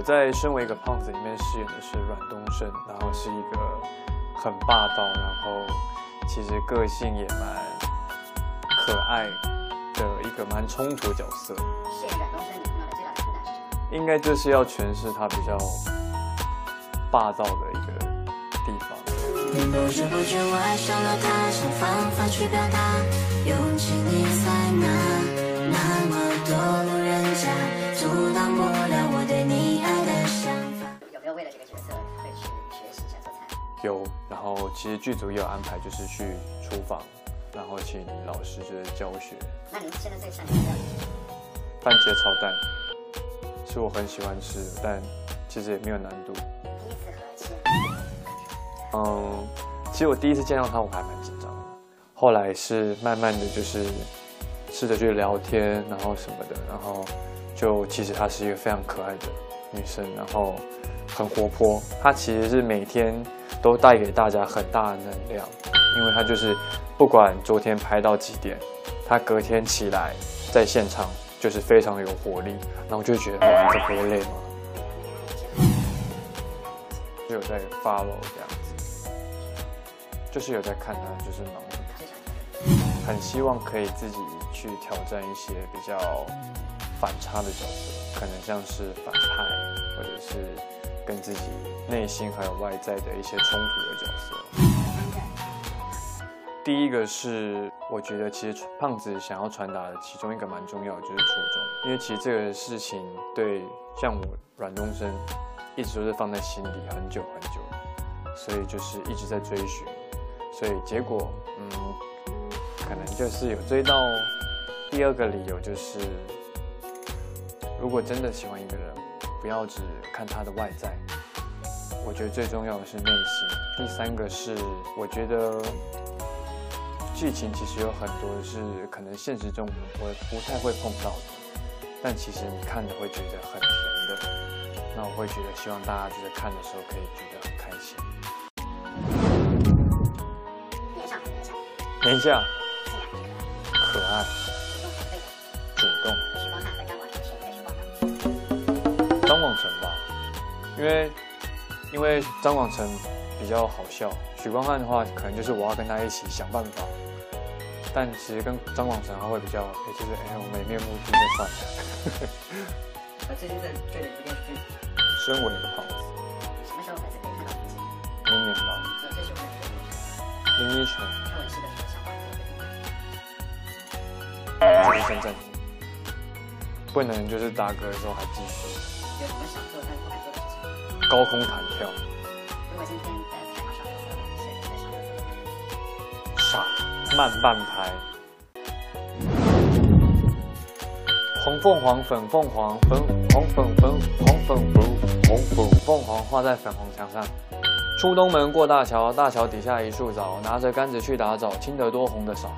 我在《身为一个胖子》里面饰演的是阮东升，然后是一个很霸道，然后其实个性也蛮可爱的一个蛮冲突角色。饰演阮东升，你碰到的最大的困难是什么？应该就是要诠释他比较霸道的一个地方。不知不觉我爱上了他，想方法去表达，勇气你在哪？那么多路人甲，阻挡不了这个角色会去学习一下做菜？有，然后其实剧组也有安排，就是去厨房，然后请老师就是教学。那您现在最擅长的？番茄炒蛋是我很喜欢吃的，但其实也没有难度。第一次和前嗯，其实我第一次见到他，我还蛮紧张的。后来是慢慢的就是试着去聊天，然后什么的，然后就其实她是一个非常可爱的女生，然后很活泼。她其实是每天都带给大家很大的能量，因为她就是不管昨天拍到几点，她隔天起来在现场就是非常有活力，然后就觉得哇，这不累吗？就有在 follow 这样子，就是有在看他就是忙什么，很希望可以自己去挑战一些比较反差的角色，可能像是反派，或者是跟自己内心还有外在的一些冲突的角色。第一个是，我觉得其实胖子想要传达的其中一个蛮重要的就是初衷，因为其实这个事情对像我阮东升一直都是放在心里很久很久，所以就是一直在追寻，所以结果嗯，可能就是有追到第二个理由就是，如果真的喜欢一个人，不要只看他的外在，我觉得最重要的是内心。第三个是，我觉得剧情其实有很多是可能现实中我们不会不太会碰到的，但其实你看着会觉得很甜的。那我会觉得，希望大家就是看的时候可以觉得很开心。年上和年下，年下。可可爱，爱、主动因为因为张广成比较好笑，许光汉的话可能就是我要跟他一起想办法，但其实跟张广成他会比较，哎、就是哎、我们也面目就算了。我最近在追的一部电视剧，身为一个胖子，什么时候孩子可以看到自己？明年的就是林依晨，看文戏的时候想法特别快。这个先暂停，不能就是打嗝的时候还继续有什么想做但不敢做的事情？高空弹跳，如果今天在采访上有色，是你在上有色的傻慢半拍。红凤凰，粉凤凰，粉红粉粉红粉粉红粉凤凰画在粉红墙上。出东门过大桥，大桥底下一树枣，拿着杆子去打枣，青得多红的少。